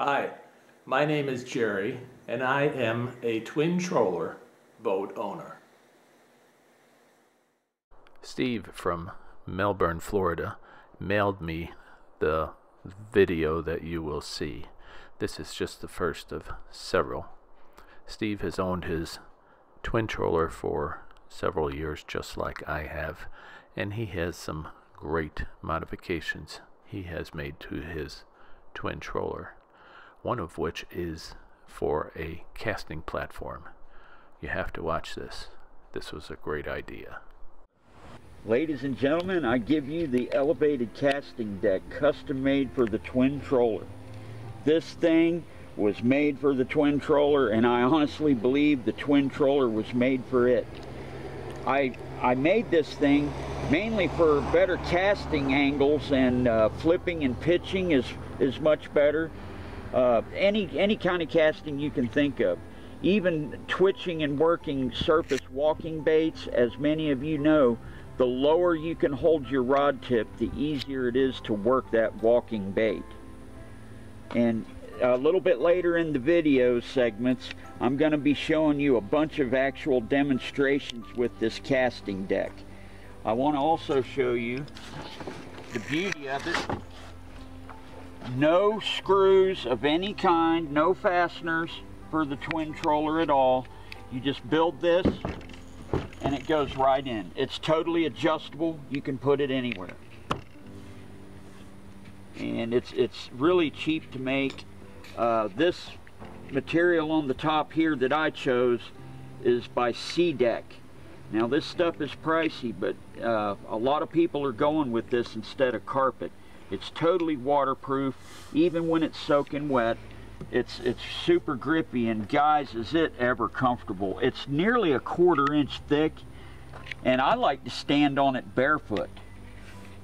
Hi, my name is Jerry, and I am a twin troller boat owner. Steve from Melbourne, Florida, mailed me the video that you will see. This is just the first of several. Steve has owned his twin troller for several years, just like I have, and he has some great modifications he has made to his twin troller, one of which is for a casting platform. You have to watch this. This was a great idea. Ladies and gentlemen, I give you the elevated casting deck custom made for the twin troller. This thing was made for the twin troller and I honestly believe the twin troller was made for it. I, I made this thing mainly for better casting angles and uh, flipping and pitching is, is much better. Uh, any, any kind of casting you can think of. Even twitching and working surface walking baits, as many of you know, the lower you can hold your rod tip, the easier it is to work that walking bait. And a little bit later in the video segments, I'm going to be showing you a bunch of actual demonstrations with this casting deck. I want to also show you the beauty of it. No screws of any kind, no fasteners for the twin troller at all. You just build this and it goes right in. It's totally adjustable. You can put it anywhere. And it's, it's really cheap to make. Uh, this material on the top here that I chose is by SeaDek. Now this stuff is pricey, but uh, a lot of people are going with this instead of carpet. It's totally waterproof, even when it's soaking wet. It's, it's super grippy, and guys, is it ever comfortable. It's nearly a quarter inch thick, and I like to stand on it barefoot.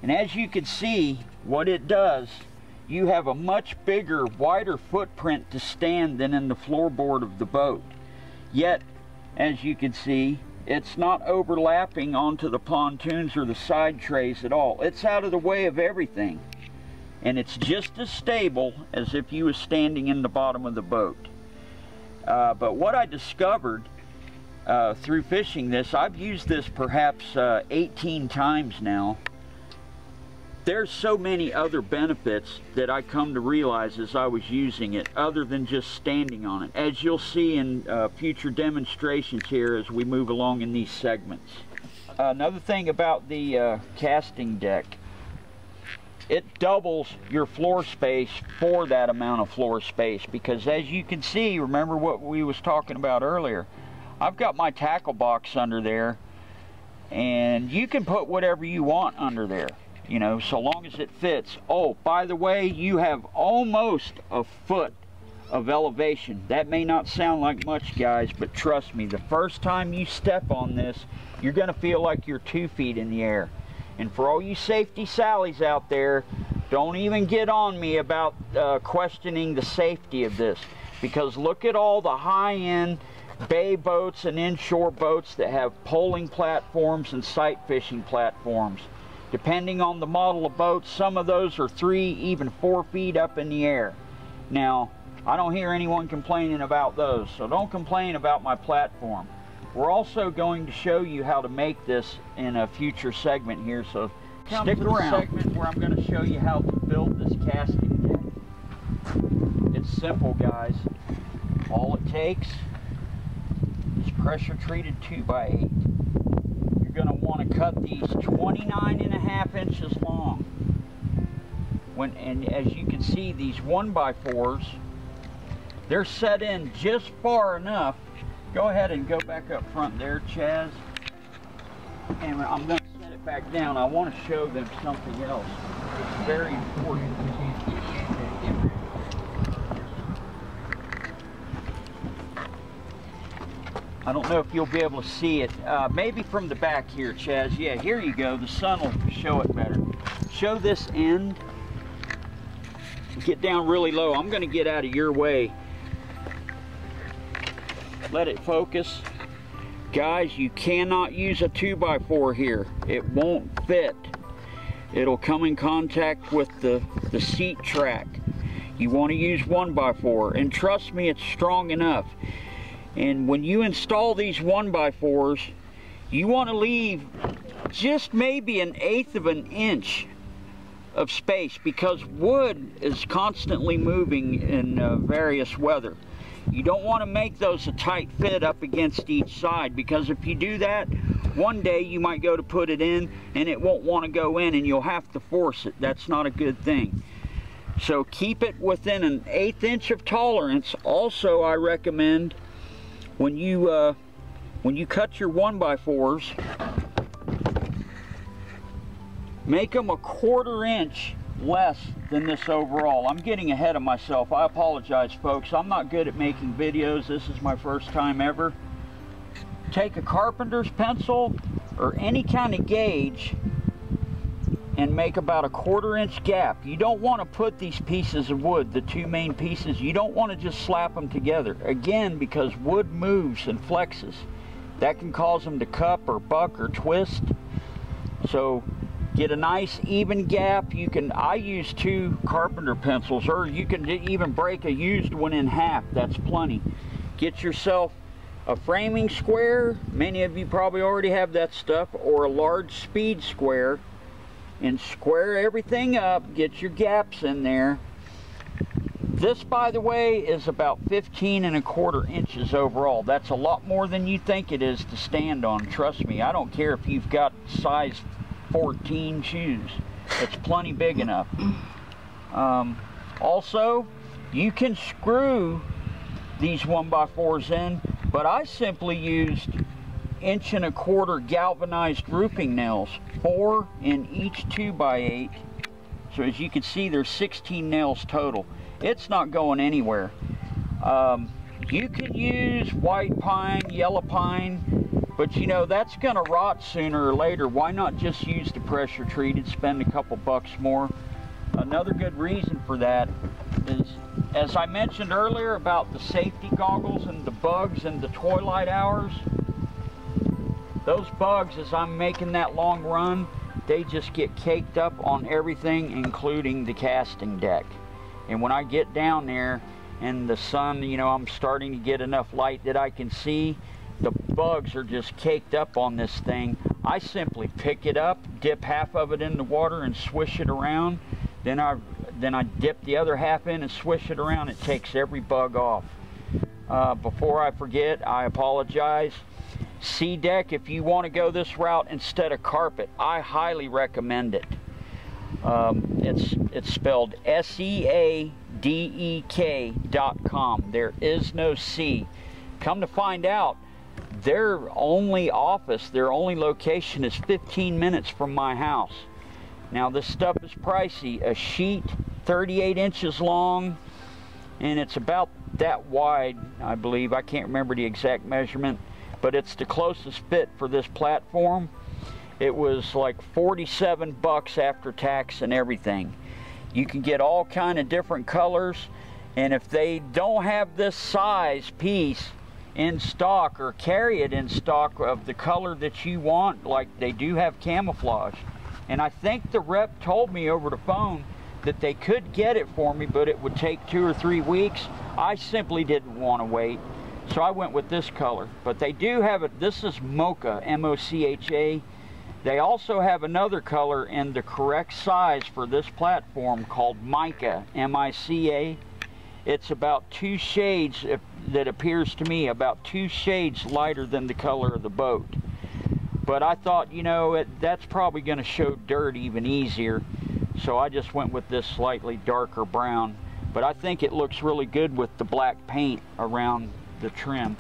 And as you can see, what it does, you have a much bigger, wider footprint to stand than in the floorboard of the boat. Yet, as you can see, it's not overlapping onto the pontoons or the side trays at all. It's out of the way of everything and it's just as stable as if you was standing in the bottom of the boat. Uh, but what I discovered uh, through fishing this, I've used this perhaps uh, 18 times now. There's so many other benefits that I come to realize as I was using it other than just standing on it. As you'll see in uh, future demonstrations here as we move along in these segments. another thing about the uh, casting deck, it doubles your floor space for that amount of floor space because as you can see remember what we was talking about earlier? I've got my tackle box under there and you can put whatever you want under there you know so long as it fits. Oh by the way you have almost a foot of elevation. That may not sound like much guys but trust me the first time you step on this you're gonna feel like you're two feet in the air and for all you safety Sallies out there, don't even get on me about uh, questioning the safety of this. Because look at all the high-end bay boats and inshore boats that have poling platforms and sight fishing platforms. Depending on the model of boat, some of those are three, even four feet up in the air. Now, I don't hear anyone complaining about those, so don't complain about my platform. We're also going to show you how to make this in a future segment here, so Come stick around. segment where I'm going to show you how to build this casting deck. It's simple, guys. All it takes is pressure treated 2x8. You're going to want to cut these 29 and a half inches long. When, and as you can see, these 1x4s, they're set in just far enough Go ahead and go back up front there, Chaz. And I'm going to set it back down. I want to show them something else. It's very important. I don't know if you'll be able to see it. Uh, maybe from the back here, Chaz. Yeah, here you go. The sun will show it better. Show this end. Get down really low. I'm going to get out of your way let it focus. Guys, you cannot use a 2x4 here. It won't fit. It'll come in contact with the, the seat track. You want to use 1x4 and trust me it's strong enough. And when you install these 1x4s, you want to leave just maybe an eighth of an inch of space because wood is constantly moving in uh, various weather. You don't want to make those a tight fit up against each side because if you do that, one day you might go to put it in and it won't want to go in and you'll have to force it. That's not a good thing. So keep it within an eighth inch of tolerance. Also, I recommend when you uh, when you cut your one by fours, make them a quarter inch less than this overall. I'm getting ahead of myself. I apologize, folks. I'm not good at making videos. This is my first time ever. Take a carpenter's pencil or any kind of gauge and make about a quarter inch gap. You don't want to put these pieces of wood, the two main pieces, you don't want to just slap them together. Again, because wood moves and flexes. That can cause them to cup or buck or twist. So get a nice even gap. You can, I use two carpenter pencils or you can even break a used one in half. That's plenty. Get yourself a framing square. Many of you probably already have that stuff or a large speed square and square everything up. Get your gaps in there. This, by the way, is about 15 and a quarter inches overall. That's a lot more than you think it is to stand on. Trust me, I don't care if you've got size 14 shoes. It's plenty big enough. Um, also, you can screw these 1x4s in, but I simply used inch and a quarter galvanized roofing nails, four in each 2x8. So as you can see, there's 16 nails total. It's not going anywhere. Um, you can use white pine, yellow pine, but you know, that's gonna rot sooner or later. Why not just use the pressure treated, spend a couple bucks more? Another good reason for that is, as I mentioned earlier about the safety goggles and the bugs and the twilight hours, those bugs, as I'm making that long run, they just get caked up on everything, including the casting deck. And when I get down there and the sun, you know, I'm starting to get enough light that I can see, the bugs are just caked up on this thing. I simply pick it up, dip half of it in the water and swish it around. Then I then I dip the other half in and swish it around. It takes every bug off. Uh, before I forget, I apologize. SeaDek, if you want to go this route instead of carpet, I highly recommend it. Um, it's it's spelled S-E-A-D-E-K dot com. There is no C. Come to find out, their only office, their only location is 15 minutes from my house. Now this stuff is pricey. A sheet 38 inches long and it's about that wide, I believe. I can't remember the exact measurement, but it's the closest fit for this platform. It was like 47 bucks after tax and everything. You can get all kind of different colors and if they don't have this size piece, in stock or carry it in stock of the color that you want like they do have camouflage. And I think the rep told me over the phone that they could get it for me but it would take two or three weeks. I simply didn't want to wait so I went with this color. But they do have it this is mocha M-O-C-H-A they also have another color in the correct size for this platform called mica M-I-C-A it's about two shades that appears to me about two shades lighter than the color of the boat. But I thought, you know, it, that's probably going to show dirt even easier. So I just went with this slightly darker brown. But I think it looks really good with the black paint around the trim.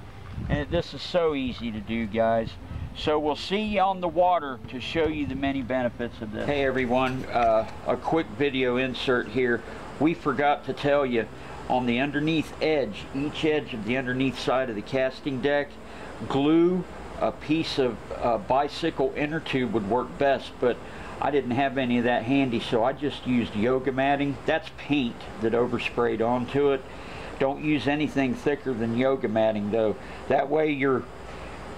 And this is so easy to do, guys. So we'll see you on the water to show you the many benefits of this. Hey everyone, uh, a quick video insert here. We forgot to tell you, on the underneath edge, each edge of the underneath side of the casting deck, glue a piece of bicycle inner tube would work best, but I didn't have any of that handy, so I just used yoga matting. That's paint that oversprayed onto it. Don't use anything thicker than yoga matting though. That way your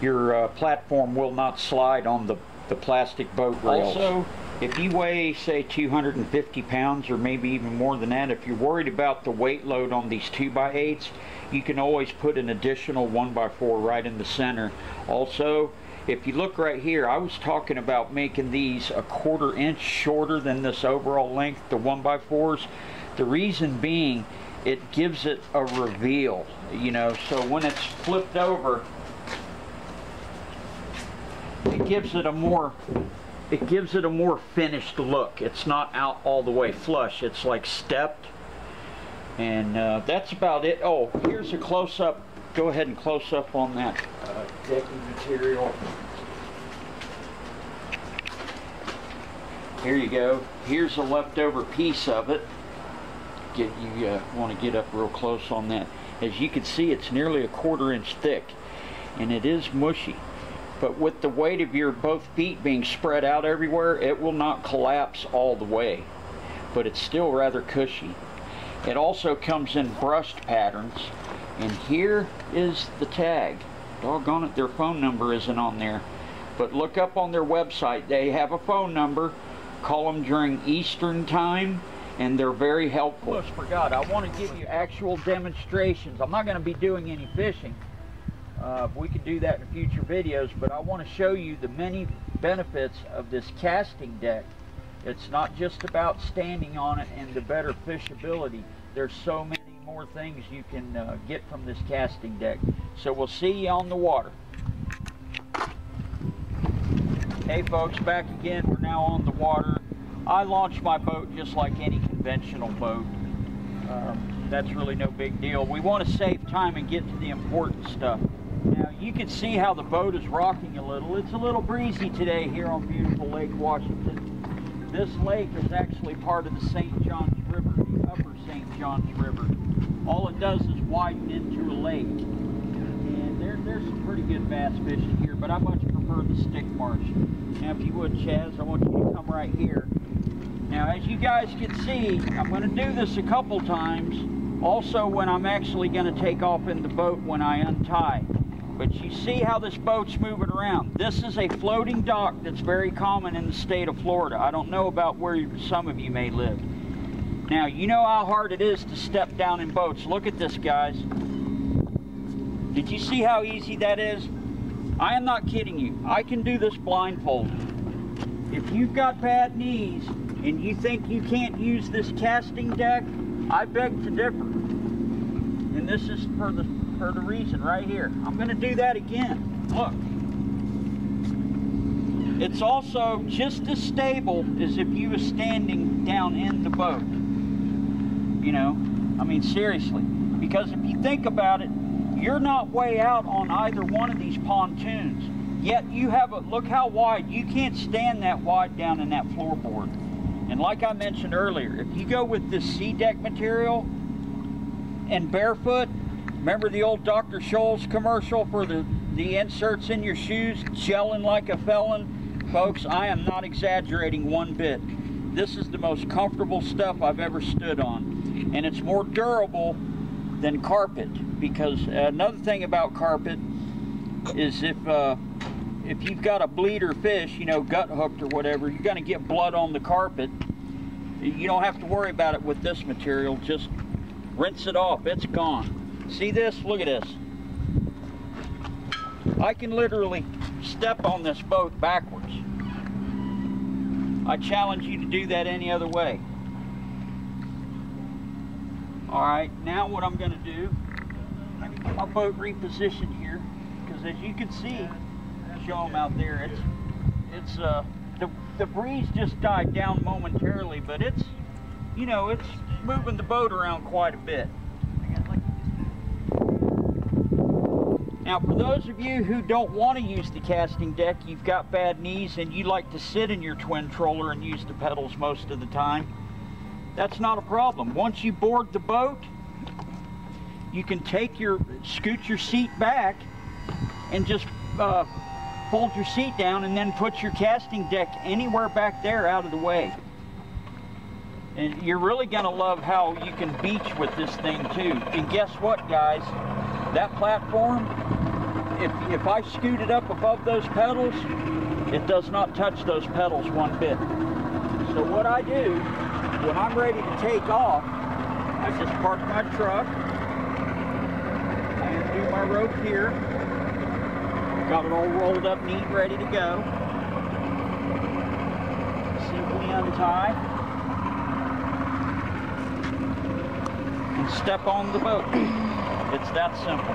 your uh, platform will not slide on the, the plastic boat rails. Also, if you weigh, say, 250 pounds or maybe even more than that, if you're worried about the weight load on these 2x8s, you can always put an additional 1x4 right in the center. Also, if you look right here, I was talking about making these a quarter inch shorter than this overall length, the 1x4s. The reason being, it gives it a reveal, you know, so when it's flipped over, it gives it a more it gives it a more finished look. It's not out all the way flush. It's like stepped. And uh, that's about it. Oh, here's a close-up. Go ahead and close up on that uh, decking material. Here you go. Here's a leftover piece of it. Get You uh, want to get up real close on that. As you can see, it's nearly a quarter inch thick. And it is mushy but with the weight of your both feet being spread out everywhere, it will not collapse all the way, but it's still rather cushy. It also comes in brushed patterns, and here is the tag. Doggone it, their phone number isn't on there. But look up on their website, they have a phone number. Call them during Eastern time, and they're very helpful. Almost forgot, I want to give you actual demonstrations. I'm not going to be doing any fishing, uh, we could do that in future videos, but I want to show you the many benefits of this casting deck. It's not just about standing on it and the better fishability. There's so many more things you can uh, get from this casting deck. So we'll see you on the water. Hey folks, back again. We're now on the water. I launched my boat just like any conventional boat. Um, that's really no big deal. We want to save time and get to the important stuff. Now you can see how the boat is rocking a little. It's a little breezy today here on beautiful Lake Washington. This lake is actually part of the St. Johns River, the upper St. Johns River. All it does is widen into a lake. And there, there's some pretty good bass fishing here, but I much prefer the stick marsh. Now if you would, Chaz, I want you to come right here. Now as you guys can see, I'm going to do this a couple times. Also when I'm actually going to take off in the boat when I untie. But you see how this boat's moving around. This is a floating dock that's very common in the state of Florida. I don't know about where some of you may live. Now, you know how hard it is to step down in boats. Look at this, guys. Did you see how easy that is? I am not kidding you. I can do this blindfolded. If you've got bad knees and you think you can't use this casting deck, I beg to differ. And this is for the for the reason right here. I'm going to do that again. Look. It's also just as stable as if you were standing down in the boat. You know, I mean seriously. Because if you think about it, you're not way out on either one of these pontoons. Yet you have a, look how wide, you can't stand that wide down in that floorboard. And like I mentioned earlier, if you go with this SeaDek material and barefoot, Remember the old Dr. Scholl's commercial for the, the inserts in your shoes, gelling like a felon? Folks, I am not exaggerating one bit. This is the most comfortable stuff I've ever stood on. And it's more durable than carpet because another thing about carpet is if uh, if you've got a bleeder fish, you know, gut hooked or whatever, you're going to get blood on the carpet. You don't have to worry about it with this material. Just rinse it off. It's gone. See this? Look at this. I can literally step on this boat backwards. I challenge you to do that any other way. Alright, now what I'm going to do, let me get my boat repositioned here, because as you can see, show them out there, it's, it's, uh, the, the breeze just died down momentarily, but it's, you know, it's moving the boat around quite a bit. Now, for those of you who don't want to use the casting deck, you've got bad knees and you like to sit in your twin troller and use the pedals most of the time, that's not a problem. Once you board the boat, you can take your, scoot your seat back and just uh, fold your seat down and then put your casting deck anywhere back there out of the way. And you're really gonna love how you can beach with this thing too. And guess what, guys? That platform if, if I scoot it up above those pedals, it does not touch those pedals one bit. So what I do, when I'm ready to take off, I just park my truck. and do my rope here. Got it all rolled up neat, ready to go. Simply untie. And step on the boat. It's that simple.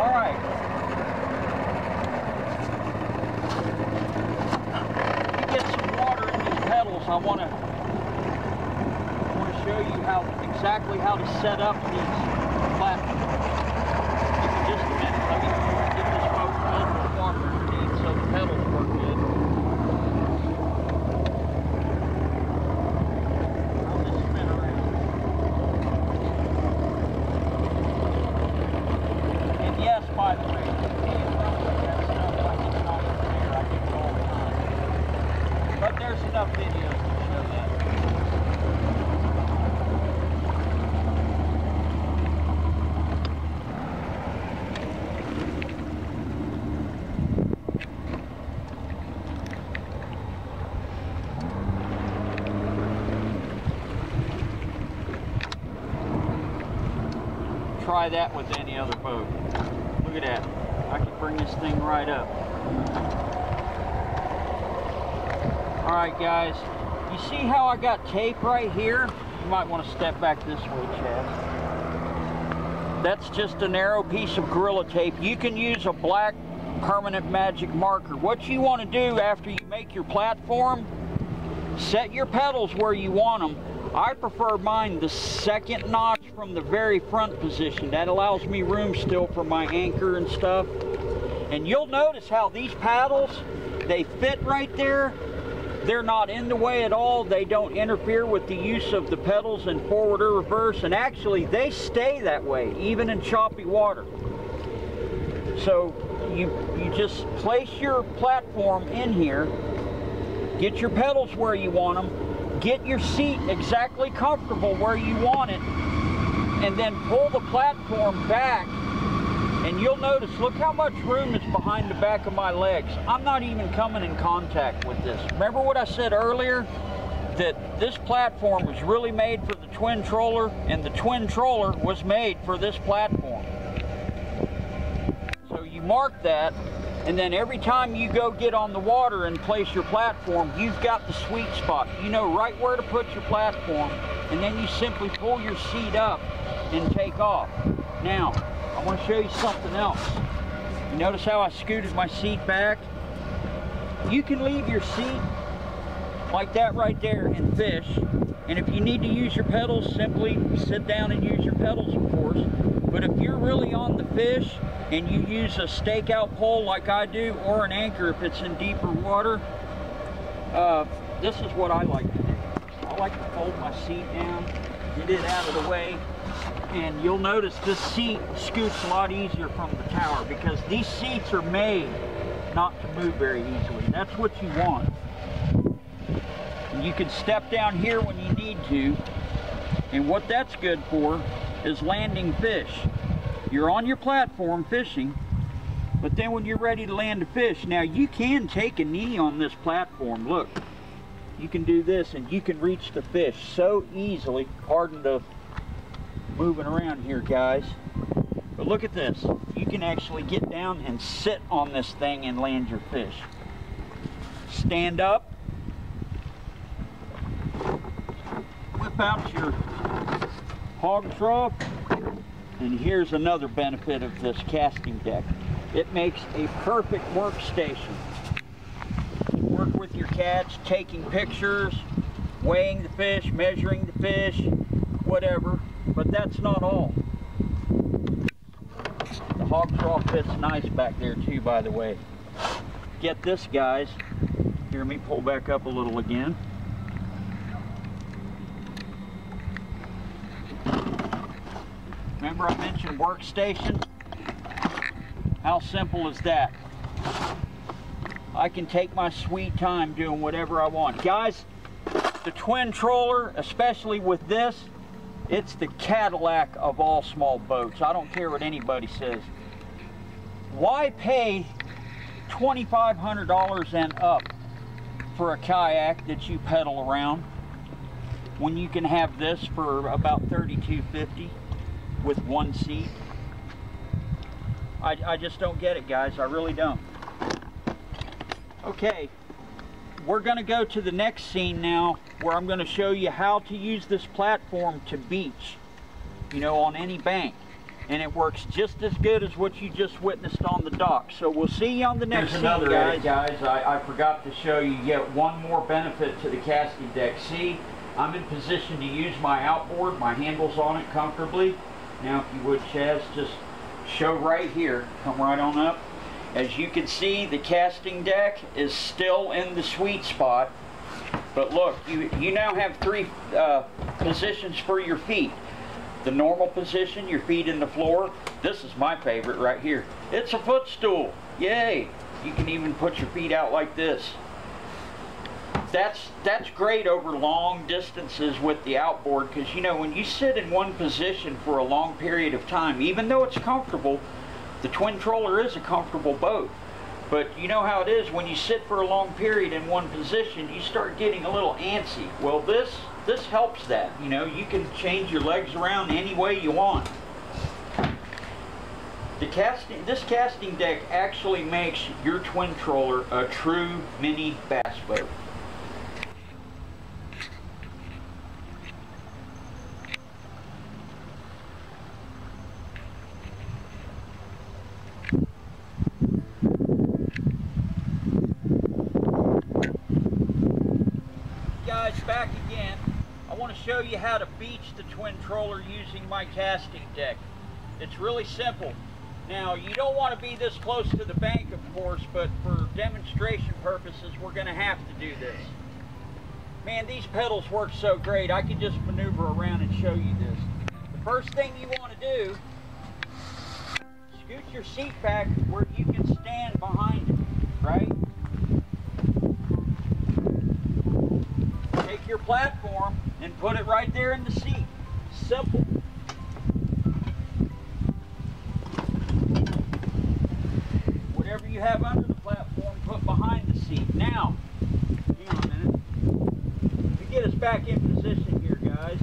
All right. You get some water in these pedals. I want to want to show you how exactly how to set up these platforms. Give me just a minute. Let me get this boat filled with water underneath so the pedals work good. I'll just spin around. And yes, by the way, you can't run with that stuff like it's not there. I do it all the time. But there's enough videos to show that. Try that with any other boat. Look at that. I can bring this thing right up. All right, guys. You see how I got tape right here? You might want to step back this way, Chad. That's just a narrow piece of Gorilla Tape. You can use a black permanent magic marker. What you want to do after you make your platform, set your pedals where you want them. I prefer mine the second notch from the very front position. That allows me room still for my anchor and stuff. And you'll notice how these paddles, they fit right there. They're not in the way at all. They don't interfere with the use of the pedals in forward or reverse. And actually, they stay that way, even in choppy water. So you, you just place your platform in here, get your pedals where you want them, get your seat exactly comfortable where you want it, and then pull the platform back and you'll notice, look how much room is behind the back of my legs. I'm not even coming in contact with this. Remember what I said earlier? That this platform was really made for the twin troller, and the twin troller was made for this platform. So you mark that, and then every time you go get on the water and place your platform, you've got the sweet spot. You know right where to put your platform, and then you simply pull your seat up and take off. Now, I want to show you something else. You notice how I scooted my seat back? You can leave your seat like that right there and fish. And if you need to use your pedals, simply sit down and use your pedals, of course. But if you're really on the fish and you use a stakeout pole like I do, or an anchor if it's in deeper water, uh, this is what I like to do. I like to fold my seat down, get it out of the way, and you'll notice this seat scoots a lot easier from the tower because these seats are made not to move very easily. That's what you want. And you can step down here when you need to. And what that's good for is landing fish. You're on your platform fishing, but then when you're ready to land a fish, now you can take a knee on this platform. Look, you can do this and you can reach the fish so easily. Pardon the moving around here, guys. But look at this. You can actually get down and sit on this thing and land your fish. Stand up. Whip out your hog trough. And here's another benefit of this casting deck. It makes a perfect workstation. Work with your catch, taking pictures, weighing the fish, measuring the fish, whatever. But that's not all. The hog trough fits nice back there too, by the way. Get this, guys. Hear me pull back up a little again. Remember I mentioned workstation? How simple is that? I can take my sweet time doing whatever I want. Guys, the twin troller, especially with this, it's the Cadillac of all small boats. I don't care what anybody says. Why pay $2,500 and up for a kayak that you pedal around when you can have this for about 3,250 with one seat. I, I just don't get it guys, I really don't. Okay, we're gonna go to the next scene now where I'm gonna show you how to use this platform to beach, you know, on any bank. And it works just as good as what you just witnessed on the dock. So we'll see you on the next Here's scene, guys. guys, I, I forgot to show you yet one more benefit to the casting deck. See, I'm in position to use my outboard, my handles on it comfortably. Now, if you would, Chaz, just show right here, come right on up. As you can see, the casting deck is still in the sweet spot. But look, you, you now have three uh, positions for your feet. The normal position, your feet in the floor. This is my favorite right here. It's a footstool. Yay! You can even put your feet out like this. That's that's great over long distances with the outboard because you know when you sit in one position for a long period of time, even though it's comfortable, the twin troller is a comfortable boat. But you know how it is when you sit for a long period in one position, you start getting a little antsy. Well, this this helps that. You know, you can change your legs around any way you want. The casting, this casting deck actually makes your twin troller a true mini bass boat. Show you how to beach the twin troller using my casting deck. It's really simple. Now, you don't want to be this close to the bank, of course, but for demonstration purposes, we're going to have to do this. Man, these pedals work so great, I can just maneuver around and show you this. The first thing you want to do, scoot your seat back where you can stand behind it, right? Take your platform, and put it right there in the seat. Simple. Whatever you have under the platform, put behind the seat. Now, hang on a minute. Me get us back in position here, guys.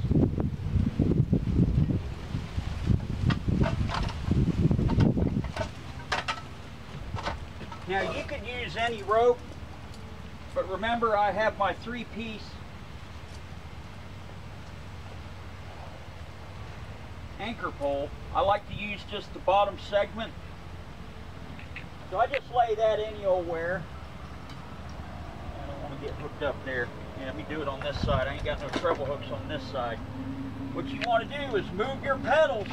Now you could use any rope, but remember I have my three-piece anchor pole. I like to use just the bottom segment. So I just lay that anywhere. I don't want to get hooked up there. Let me do it on this side. I ain't got no treble hooks on this side. What you want to do is move your pedals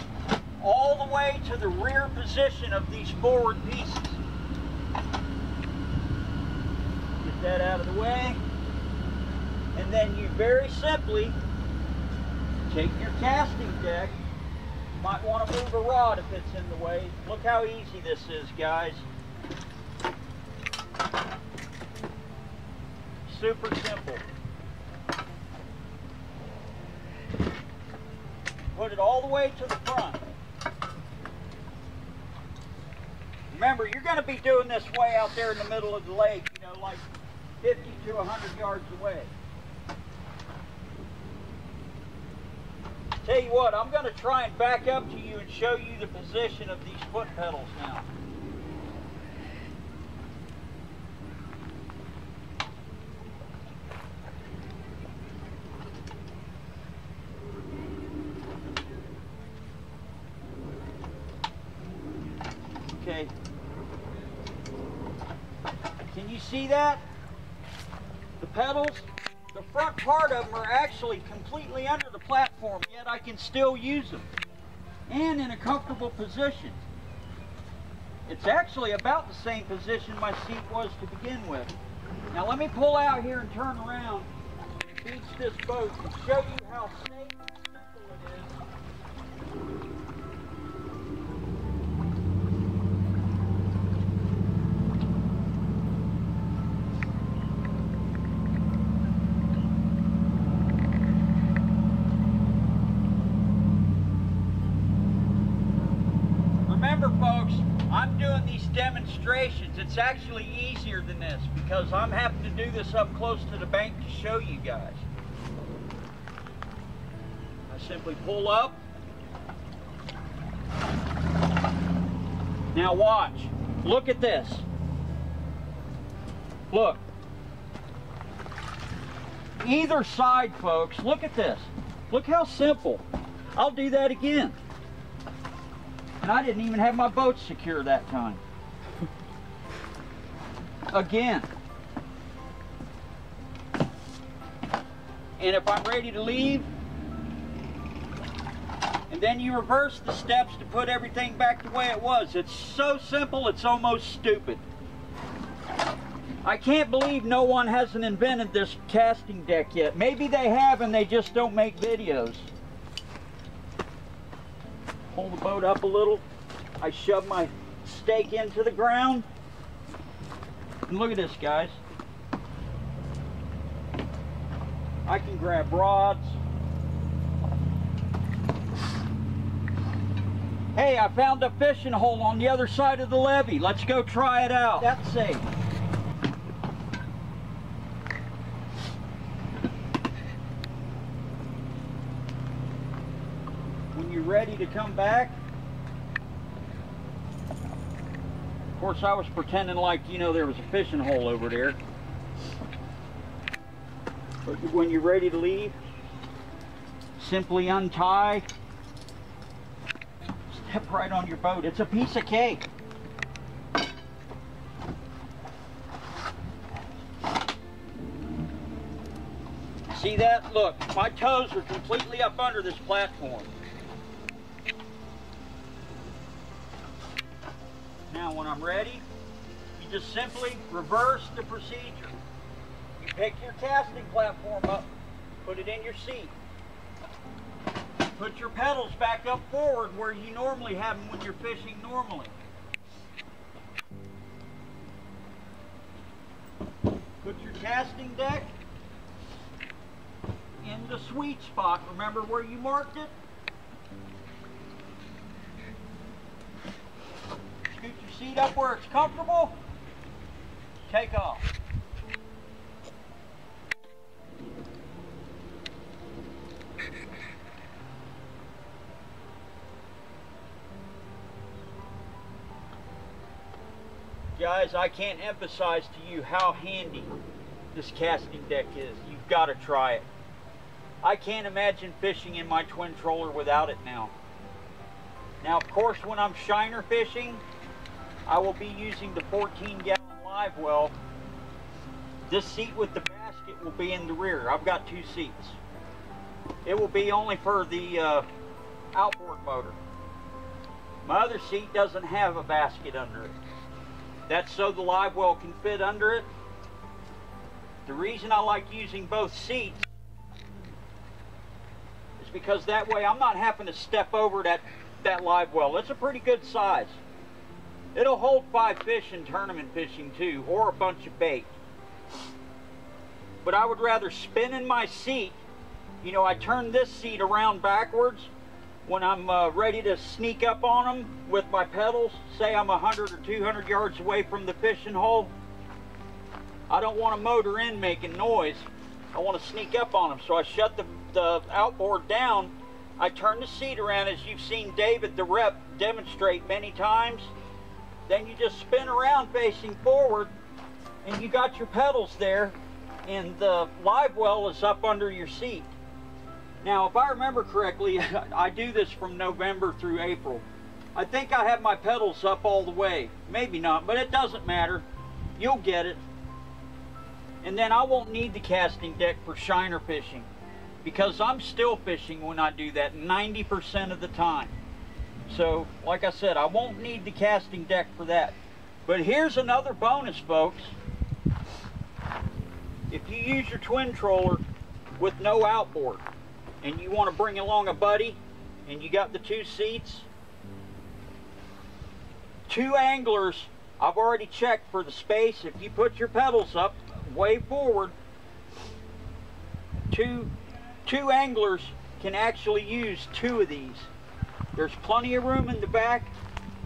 all the way to the rear position of these forward pieces. Get that out of the way. And then you very simply take your casting deck might want to move a rod if it's in the way. Look how easy this is, guys. Super simple. Put it all the way to the front. Remember, you're going to be doing this way out there in the middle of the lake, you know, like 50 to 100 yards away. Tell you what, I'm going to try and back up to you and show you the position of these foot pedals now. Okay. Can you see that? The pedals? The front part of them are actually completely under the platform, yet I can still use them. And in a comfortable position. It's actually about the same position my seat was to begin with. Now let me pull out here and turn around beach this boat and show you how remember, folks, I'm doing these demonstrations. It's actually easier than this because I'm having to do this up close to the bank to show you guys. I simply pull up. Now watch. Look at this. Look. Either side, folks, look at this. Look how simple. I'll do that again. And I didn't even have my boat secure that time. again. And if I'm ready to leave, and then you reverse the steps to put everything back the way it was. It's so simple, it's almost stupid. I can't believe no one hasn't invented this casting deck yet. Maybe they have and they just don't make videos. Pull the boat up a little. I shove my stake into the ground. And look at this, guys. I can grab rods, Hey, I found a fishing hole on the other side of the levee. Let's go try it out. That's safe. To come back, of course I was pretending like, you know, there was a fishing hole over there. But when you're ready to leave, simply untie step right on your boat. It's a piece of cake. See that? Look, my toes are completely up under this platform. Now when I'm ready, you just simply reverse the procedure. You pick your casting platform up, put it in your seat. Put your pedals back up forward where you normally have them when you're fishing normally. Put your casting deck in the sweet spot. Remember where you marked it? Scoot your seat up where it's comfortable. Take off. Guys, I can't emphasize to you how handy this casting deck is. You've got to try it. I can't imagine fishing in my twin troller without it now. Now, of course, when I'm shiner fishing, I will be using the 14 gallon live well. This seat with the basket will be in the rear. I've got two seats. It will be only for the uh, outboard motor. My other seat doesn't have a basket under it. That's so the live well can fit under it. The reason I like using both seats is because that way I'm not having to step over that, that live well. It's a pretty good size. It'll hold five fish in tournament fishing too, or a bunch of bait. But I would rather spin in my seat. You know, I turn this seat around backwards when I'm uh, ready to sneak up on them with my pedals, say I'm 100 or 200 yards away from the fishing hole, I don't want to motor in making noise. I want to sneak up on them. So I shut the, the outboard down. I turn the seat around as you've seen David the rep demonstrate many times. Then you just spin around facing forward and you got your pedals there and the live well is up under your seat. Now, if I remember correctly, I do this from November through April. I think I have my pedals up all the way. Maybe not, but it doesn't matter. You'll get it. And then I won't need the casting deck for shiner fishing because I'm still fishing when I do that 90% of the time. So, like I said, I won't need the casting deck for that. But here's another bonus, folks. If you use your twin troller with no outboard, and you want to bring along a buddy and you got the two seats, two anglers, I've already checked for the space. If you put your pedals up way forward, two, two anglers can actually use two of these. There's plenty of room in the back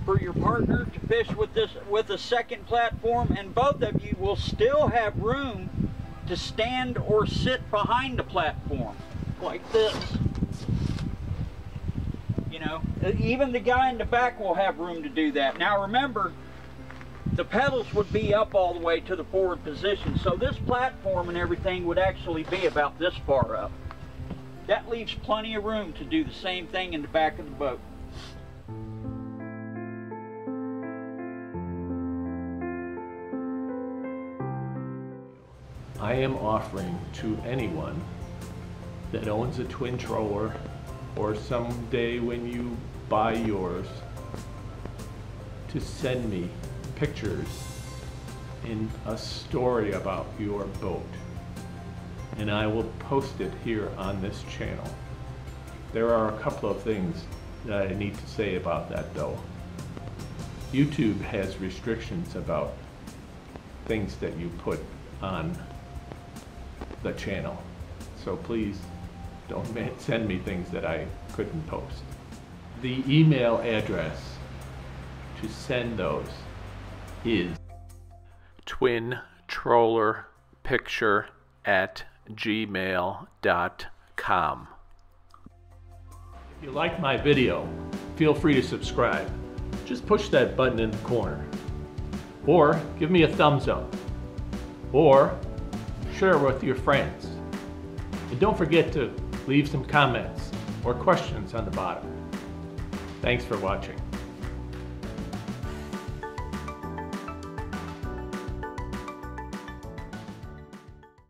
for your partner to fish with this with a second platform and both of you will still have room to stand or sit behind the platform like this. You know, even the guy in the back will have room to do that. Now remember, the pedals would be up all the way to the forward position. So this platform and everything would actually be about this far up. That leaves plenty of room to do the same thing in the back of the boat. I am offering to anyone that owns a twin troller or someday when you buy yours to send me pictures in a story about your boat. And I will post it here on this channel. There are a couple of things that I need to say about that though. YouTube has restrictions about things that you put on the channel. So please don't send me things that I couldn't post. The email address to send those is twin troller picture at gmail.com. If you like my video, feel free to subscribe. Just push that button in the corner. Or give me a thumbs up. Or share with your friends. And don't forget to leave some comments or questions on the bottom. Thanks for watching.